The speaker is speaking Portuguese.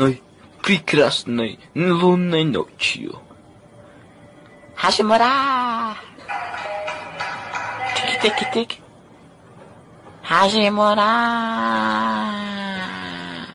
noi prekrasnoj lunnoj noĉjo Hashimura! Tik tik tik Hashimura!